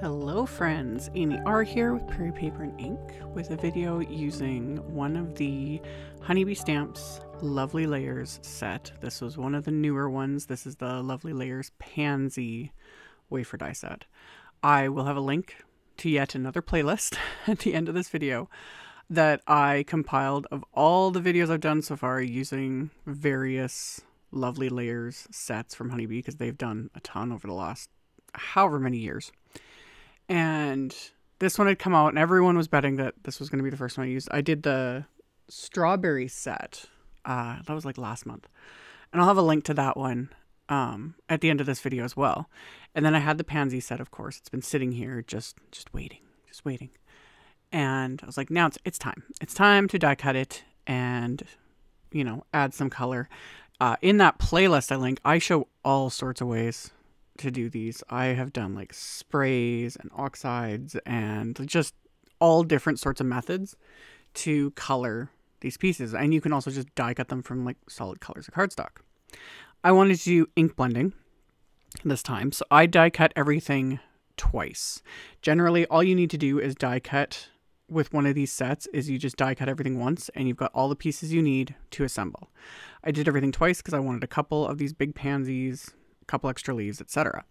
Hello friends, Amy R here with Prairie Paper and Ink with a video using one of the Honeybee Stamps Lovely Layers set. This was one of the newer ones. This is the Lovely Layers Pansy wafer die set. I will have a link to yet another playlist at the end of this video that I compiled of all the videos I've done so far using various Lovely Layers sets from Honeybee because they've done a ton over the last however many years. And this one had come out, and everyone was betting that this was going to be the first one I used. I did the strawberry set. Uh, that was like last month. And I'll have a link to that one um, at the end of this video as well. And then I had the pansy set, of course. It's been sitting here just just waiting, just waiting. And I was like, now it's it's time. It's time to die cut it and you know add some color. Uh, in that playlist I link, I show all sorts of ways to do these. I have done like sprays and oxides and just all different sorts of methods to color these pieces. And you can also just die cut them from like solid colors of cardstock. I wanted to do ink blending this time, so I die cut everything twice. Generally, all you need to do is die cut with one of these sets is you just die cut everything once and you've got all the pieces you need to assemble. I did everything twice because I wanted a couple of these big pansies couple extra leaves, etc.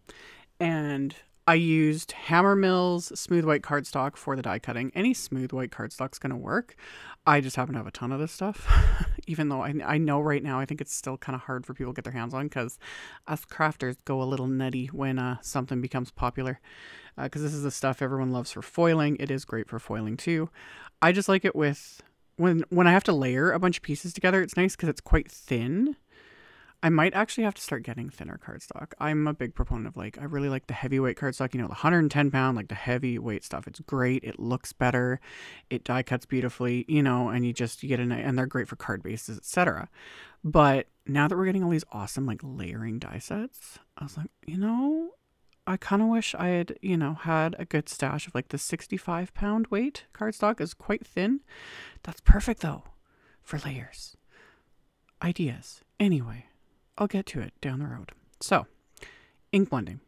And I used Hammermill's smooth white cardstock for the die cutting. Any smooth white cardstock's going to work. I just happen to have a ton of this stuff, even though I, I know right now I think it's still kind of hard for people to get their hands on because us crafters go a little nutty when uh, something becomes popular. Because uh, this is the stuff everyone loves for foiling. It is great for foiling too. I just like it with when when I have to layer a bunch of pieces together. It's nice because it's quite thin I might actually have to start getting thinner cardstock. I'm a big proponent of like I really like the heavyweight cardstock. You know, the 110 pound, like the heavyweight stuff. It's great. It looks better. It die cuts beautifully. You know, and you just you get an and they're great for card bases, etc. But now that we're getting all these awesome like layering die sets, I was like, you know, I kind of wish I had, you know, had a good stash of like the 65 pound weight cardstock is quite thin. That's perfect though for layers. Ideas. Anyway, I'll get to it down the road. So, ink blending.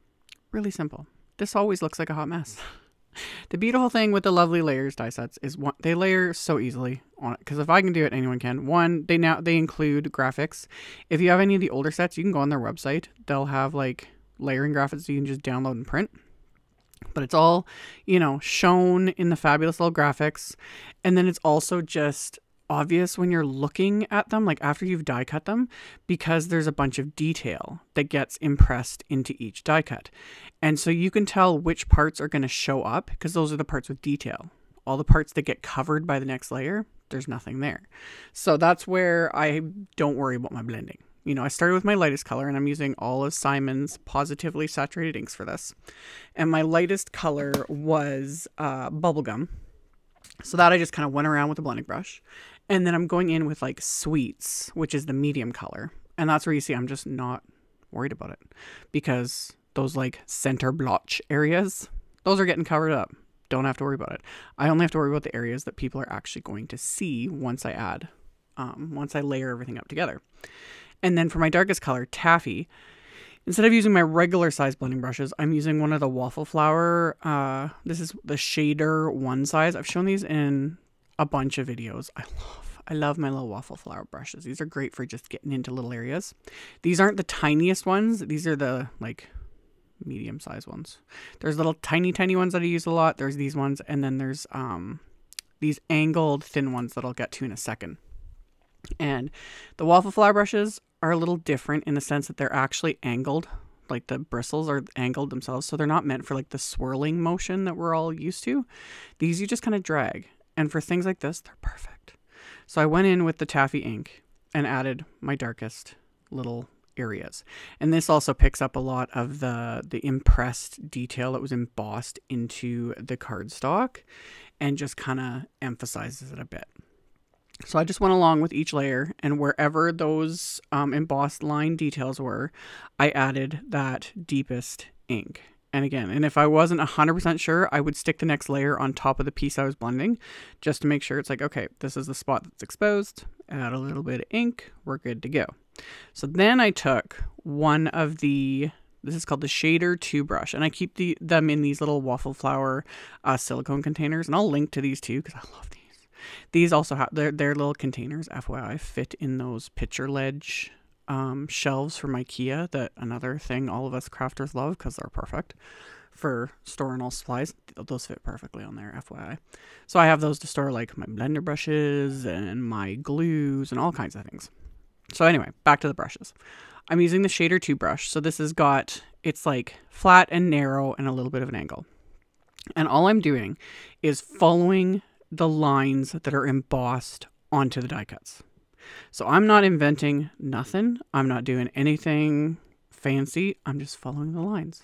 Really simple. This always looks like a hot mess. the beautiful thing with the lovely layers die sets is one, they layer so easily on it because if I can do it, anyone can. One, they now they include graphics. If you have any of the older sets, you can go on their website. They'll have like layering graphics you can just download and print. But it's all, you know, shown in the fabulous little graphics. And then it's also just obvious when you're looking at them, like after you've die cut them, because there's a bunch of detail that gets impressed into each die cut. And so you can tell which parts are going to show up because those are the parts with detail. All the parts that get covered by the next layer, there's nothing there. So that's where I don't worry about my blending. You know, I started with my lightest color and I'm using all of Simon's Pawsitively saturated inks for this. And my lightest color was uh, bubblegum. So that I just kind of went around with a blending brush and then I'm going in with like sweets, which is the medium color. And that's where you see I'm just not worried about it because those like center blotch areas, those are getting covered up. Don't have to worry about it. I only have to worry about the areas that people are actually going to see once I add, um, once I layer everything up together. And then for my darkest color, taffy, instead of using my regular size blending brushes, I'm using one of the waffle flower. Uh, this is the shader one size. I've shown these in a bunch of videos. I love, I love my little waffle flower brushes. These are great for just getting into little areas. These aren't the tiniest ones. These are the like medium sized ones. There's little tiny, tiny ones that I use a lot. There's these ones, and then there's um these angled thin ones that I'll get to in a second. And the waffle flower brushes are a little different in the sense that they're actually angled. Like the bristles are angled themselves, so they're not meant for like the swirling motion that we're all used to. These you just kind of drag and for things like this, they're perfect. So I went in with the taffy ink and added my darkest little areas. And this also picks up a lot of the the impressed detail that was embossed into the cardstock and just kind of emphasizes it a bit. So I just went along with each layer and wherever those um, embossed line details were, I added that deepest ink and again. And if I wasn't 100% sure, I would stick the next layer on top of the piece I was blending just to make sure it's like, okay, this is the spot that's exposed. Add a little bit of ink. We're good to go. So then I took one of the This is called the Shader 2 brush, and I keep the, them in these little waffle flower uh, silicone containers, and I'll link to these too because I love these. These also have their their little containers, FYI, fit in those picture ledge um, shelves from IKEA. That another thing all of us crafters love because they're perfect for storing all supplies. Those fit perfectly on there, FYI. So I have those to store like my blender brushes and my glues and all kinds of things. So anyway, back to the brushes. I'm using the Shader 2 brush. So this has got, it's like flat and narrow and a little bit of an angle. And all I'm doing is following the lines that are embossed onto the die cuts. So I'm not inventing nothing. I'm not doing anything fancy. I'm just following the lines.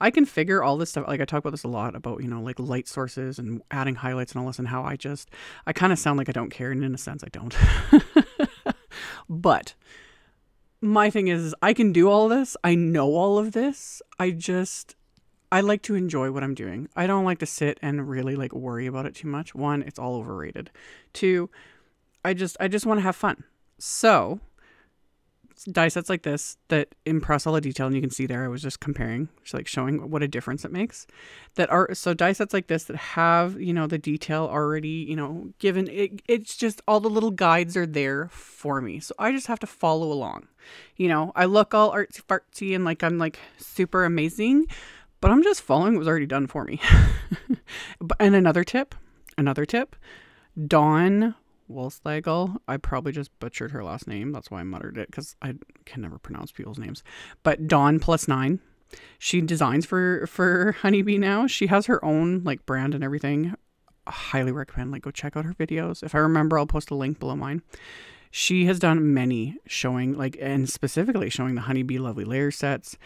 I can figure all this stuff. Like I talk about this a lot about, you know, like light sources and adding highlights and all this and how I just, I kind of sound like I don't care. And in a sense, I don't. but my thing is, I can do all this. I know all of this. I just, I like to enjoy what I'm doing. I don't like to sit and really like worry about it too much. One, it's all overrated. Two, I just I just want to have fun. So die sets like this that impress all the detail and you can see there I was just comparing just like showing what a difference it makes that are so die sets like this that have you know the detail already you know given it, it's just all the little guides are there for me. So I just have to follow along. You know I look all artsy fartsy and like I'm like super amazing but I'm just following what was already done for me. And another tip another tip Dawn Wolfslegel. I probably just butchered her last name. That's why I muttered it because I can never pronounce people's names. But Dawn plus nine. She designs for for Honeybee now. She has her own like brand and everything. I highly recommend like go check out her videos. If I remember, I'll post a link below mine. She has done many showing like and specifically showing the Honeybee Lovely Layer sets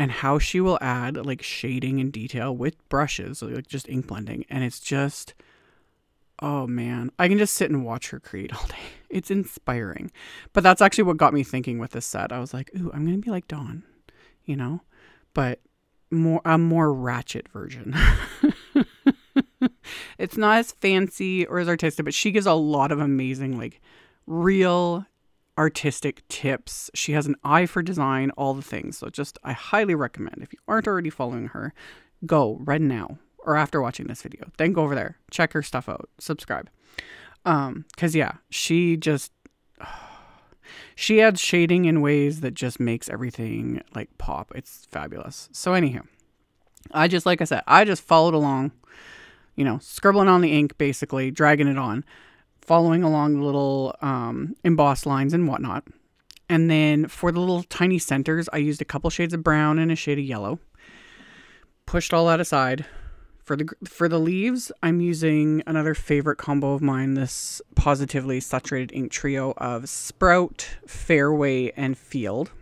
and how she will add like shading and detail with brushes, like just ink blending, and it's just oh man, I can just sit and watch her create all day. It's inspiring. But that's actually what got me thinking with this set. I was like, ooh, I'm to be like Dawn, you know? But more a more ratchet version. it's not as fancy or as artistic, but she gives a lot of amazing like real artistic tips. She has an eye for design, all the things. So just I highly recommend if you aren't already following her, go right now or after watching this video, then go over there, check her stuff out, subscribe. Um, cause yeah, she just she adds shading in ways that just makes everything like pop. It's fabulous. So anyhow, I just like I said, I just followed along, you know, scribbling on the ink, basically dragging it on, following along the little um, embossed lines and whatnot. And then for the little tiny centers, I used a couple shades of brown and a shade of yellow. Pushed all that aside, for the for the leaves, I'm using another favorite combo of mine, this Pawsitively saturated ink trio of Sprout, Fairway, and Field.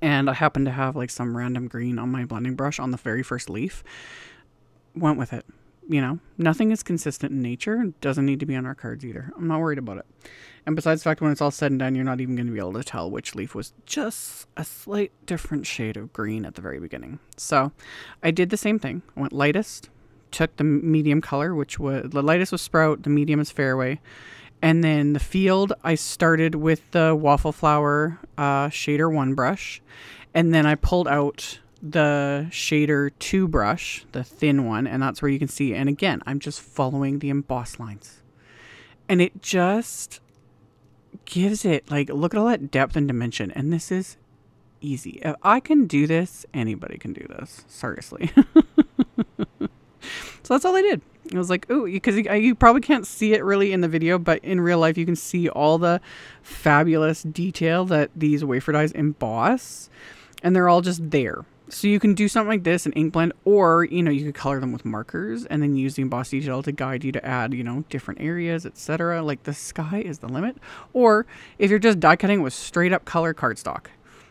And I happen to have like some random green on my blending brush on the very first leaf. Went with it. You know, nothing is consistent in nature. Doesn't need to be on our cards either. I'm not worried about it. And besides the fact, when it's all said and done, you're not even going to be able to tell which leaf was just a slight different shade of green at the very beginning. So I did the same thing. I went lightest, took the medium color, which was the lightest was Sprout, the medium is Fairway. And then the field, I started with the Waffle Flower uh, Shader 1 brush. And then I pulled out the Shader 2 brush, the thin one, and that's where you can see. And again, I'm just following the emboss lines. And it just gives it like look at all that depth and dimension and this is easy if i can do this anybody can do this seriously so that's all i did it was like oh because you probably can't see it really in the video but in real life you can see all the fabulous detail that these wafer dies emboss and they're all just there so you can do something like this in ink blend, or you know you could color them with markers and then use the emboss detail to guide you to add you know different areas, etc. Like the sky is the limit. Or if you're just die cutting with straight up color cardstock,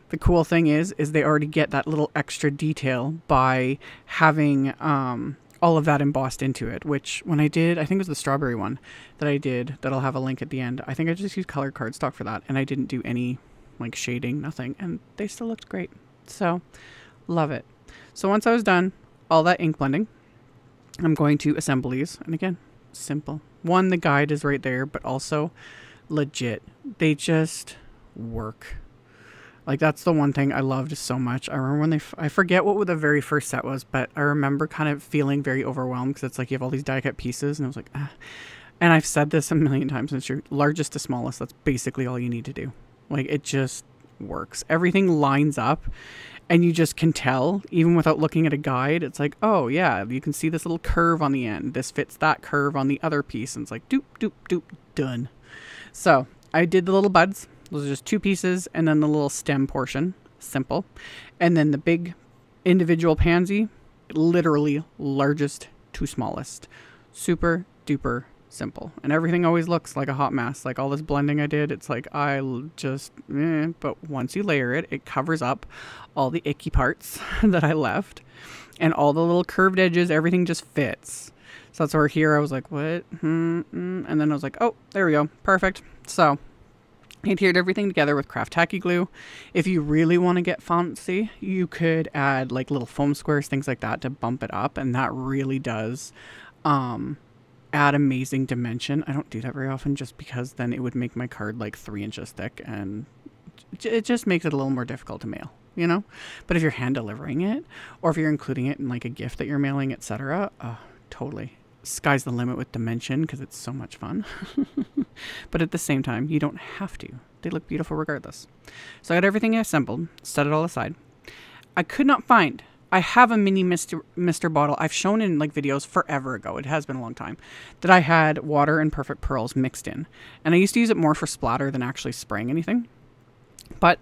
the cool thing is is they already get that little extra detail by having um, all of that embossed into it. Which when I did, I think it was the strawberry one that I did that I'll have a link at the end. I think I just used colored cardstock for that, and I didn't do any like shading, nothing, and they still looked great. So Love it. So once I was done all that ink blending, I'm going to assemble these. And again, simple. One, the guide is right there, but also legit. They just work. Like that's the one thing I loved so much. I remember when they, I forget what the very first set was, but I remember kind of feeling very overwhelmed because it's like you have all these die cut pieces, and I was like, ah. and I've said this a million times. It's your largest to smallest. That's basically all you need to do. Like it just works. Everything lines up, and you just can tell even without looking at a guide. It's like, oh yeah, you can see this little curve on the end. This fits that curve on the other piece, and it's like doop doop doop done. So I did the little buds those are just two pieces and then the little stem portion. Simple. And then the big individual pansy, literally largest to smallest. Super duper simple. And everything always looks like a hot mess. Like all this blending I did, it's like I just, eh. but once you layer it, it covers up all the icky parts that I left. And all the little curved edges, everything just fits. So that's where here I was like, what? Hmm, hmm. And then I was like, oh, there we go. Perfect. So I adhered everything together with craft tacky glue. If you really want to get fancy, you could add like little foam squares, things like that to bump it up, and that really does um, add amazing dimension. I don't do that very often just because then it would make my card like three inches thick, and it just makes it a little more difficult to mail. You know, but if you're hand delivering it, or if you're including it in like a gift that you're mailing, etc., uh, totally sky's the limit with dimension because it's so much fun. but at the same time, you don't have to. They look beautiful regardless. So I got everything assembled, set it all aside. I could not find. I have a mini Mister Mister bottle. I've shown in like videos forever ago. It has been a long time that I had water and perfect pearls mixed in, and I used to use it more for splatter than actually spraying anything. But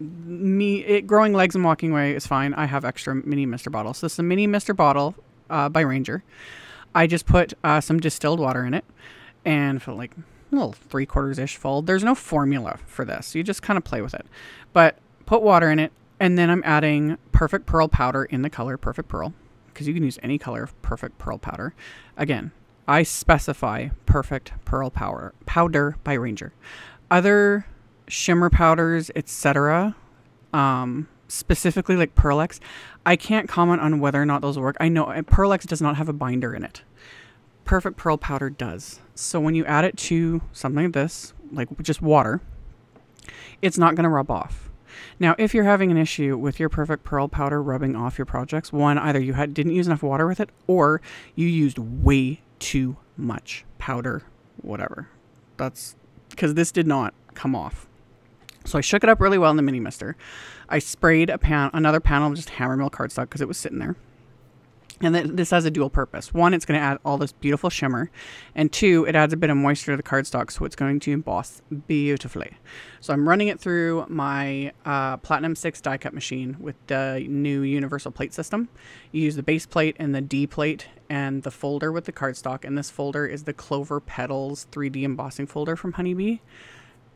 me it, growing legs and walking away is fine. I have extra mini Mister bottles. So this is a mini Mister bottle uh, by Ranger. I just put uh, some distilled water in it and for like a little three quarters ish full. There's no formula for this. You just kind of play with it. But put water in it and then I'm adding perfect pearl powder in the color perfect pearl because you can use any color of perfect pearl powder. Again, I specify perfect pearl powder powder by Ranger. Other shimmer powders, etc. Um, specifically like Pearl-Ex, I can't comment on whether or not those work. I know Pearl-Ex does not have a binder in it. Perfect Pearl Powder does. So when you add it to something like this, like just water, it's not going to rub off. Now, if you're having an issue with your Perfect Pearl Powder rubbing off your projects, one, either you had, didn't use enough water with it or you used way too much powder, whatever. That's because this did not come off. So I shook it up really well in the mini mister. I sprayed a pan, another panel of just hammermill cardstock because it was sitting there. And th- this has a dual purpose. One, it's going to add all this beautiful shimmer, and two, it adds a bit of moisture to the cardstock, so it's going to emboss beautifully. So I'm running it through my uh, Platinum 6 die cut machine with the new universal plate system. You use the base plate and the D plate and the folder with the cardstock, and this folder is the Clover Petals 3D embossing folder from Honeybee.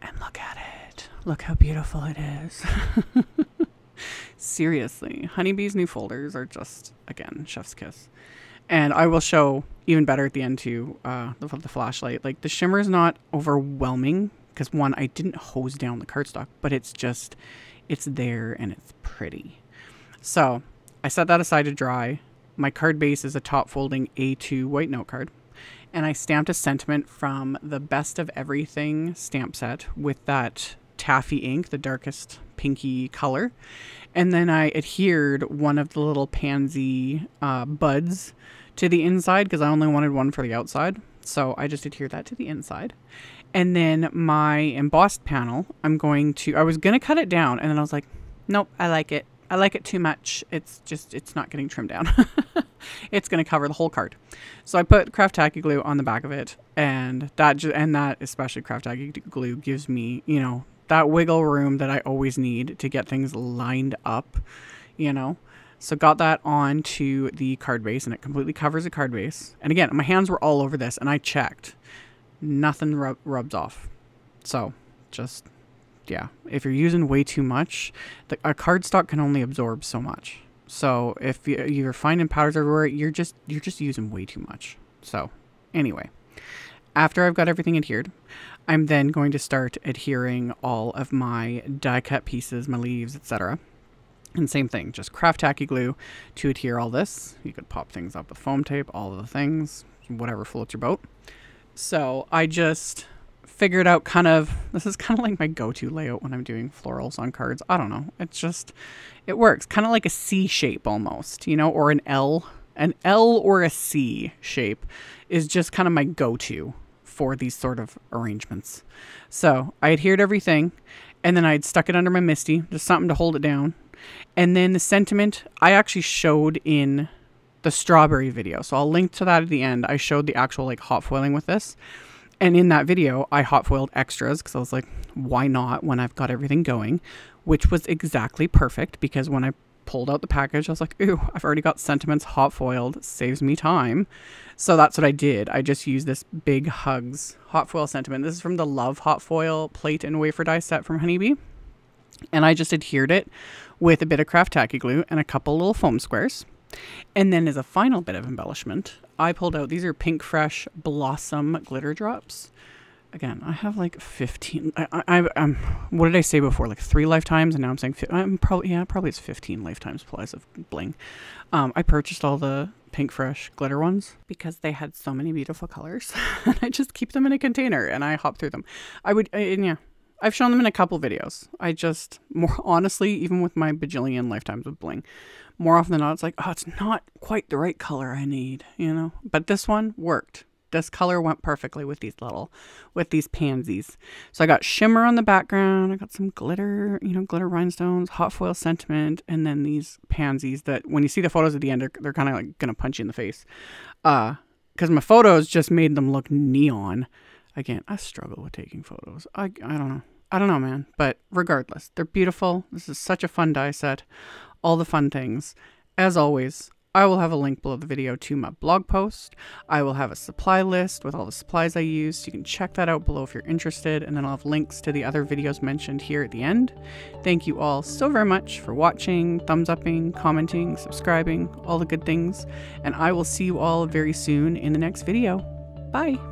And look at it. Look how beautiful it is. Seriously, Honeybee's new folders are just, again, chef's kiss. And I will show even better at the end too, uh, the, the flashlight. Like the shimmer is not overwhelming because one, I didn't hose down the cardstock, but it's just, it's there and it's pretty. So I set that aside to dry. My card base is a top folding A2 white note card and I stamped a sentiment from the Best of Everything stamp set with that taffy ink, the darkest pinky color. And then I adhered one of the little pansy uh, buds to the inside because I only wanted one for the outside. So I just adhered that to the inside. And then my embossed panel, I'm going to, I was going to cut it down. And then I was like, nope, I like it. I like it too much. It's just, it's not getting trimmed down. it's going to cover the whole card. So I put craft tacky glue on the back of it. And that, and that, especially craft tacky glue, gives me, you know, that wiggle room that I always need to get things lined up, you know. So got that onto the card base and it completely covers the card base. And again, my hands were all over this and I checked. Nothing rub- rubs off. So just yeah, if you're using way too much, the, a cardstock can only absorb so much. So if you're finding powders everywhere, you're just you're just using way too much. So anyway, after I've got everything adhered, I'm then going to start adhering all of my die cut pieces, my leaves, etc. And same thing, just craft tacky glue to adhere all this. You could pop things up with foam tape, all of the things, whatever floats your boat. So I just figured out kind of this is kind of like my go-to layout when I'm doing florals on cards. I don't know. It's just it works. Kind of like a C shape almost, you know, or an L. An L or a C shape is just kind of my go-to for these sort of arrangements. So, I adhered everything and then I'd stuck it under my MISTI, just something to hold it down. And then the sentiment I actually showed in the strawberry video. So I'll link to that at the end. I showed the actual like hot foiling with this. And in that video, I hot foiled extras because I was like, why not when I've got everything going? Which was exactly perfect because when I pulled out the package, I was like, ooh, I've already got sentiments hot foiled, saves me time. So that's what I did. I just used this big hugs hot foil sentiment. This is from the Love Hot Foil plate and wafer die set from Honeybee. And I just adhered it with a bit of craft tacky glue and a couple little foam squares. And then as a final bit of embellishment, I pulled out these are Pink Fresh Blossom glitter drops. Again, I have like 15. I, I, I um, what did I say before? Like three lifetimes, and now I'm saying I'm probably yeah, probably it's 15 lifetime supplies of bling. Um, I purchased all the Pink Fresh glitter ones because they had so many beautiful colors, and I just keep them in a container and I hop through them. I would, and yeah, I've shown them in a couple videos. I just more honestly, even with my bajillion lifetimes of bling, more often than not, it's like, oh, it's not quite the right color I need, you know? But this one worked. This color went perfectly with these little, with these pansies. So I got shimmer on the background. I got some glitter, you know, glitter rhinestones, hot foil sentiment, and then these pansies that when you see the photos at the end, they're, they're kind of like going to punch you in the face. Uh, because my photos just made them look neon. Again, I struggle with taking photos. I, I don't know. I don't know, man. But regardless, they're beautiful. This is such a fun die set all the fun things. As always, I will have a link below the video to my blog post. I will have a supply list with all the supplies I used. You can check that out below if you're interested, and then I'll have links to the other videos mentioned here at the end. Thank you all so very much for watching, thumbs upping, commenting, subscribing, all the good things, and I will see you all very soon in the next video. Bye!